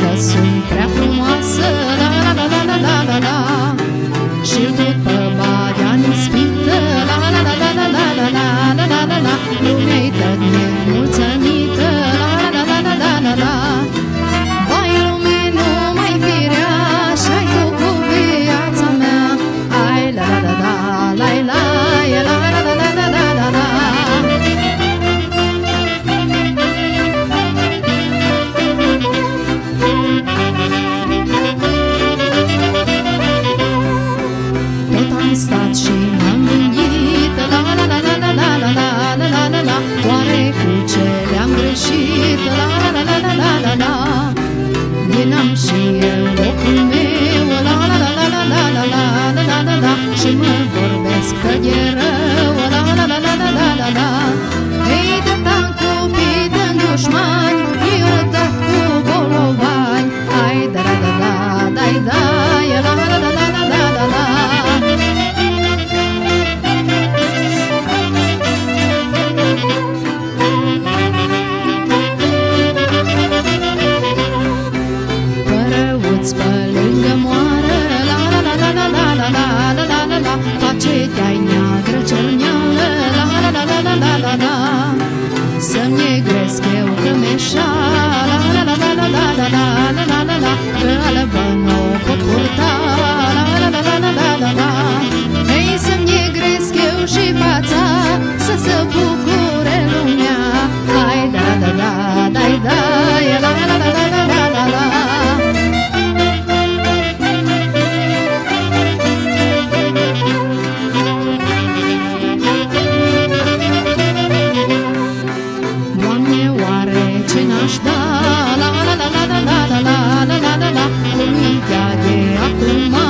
că sunt prea frumoasă La la la la la la la la Și după marea nispită La la la la la la la la la la la Lumea-i dă nemulțămit 岁月 la la la ce te-ai neagră cel la la la la la la la la. Să-mi negresc eu că mi get up in my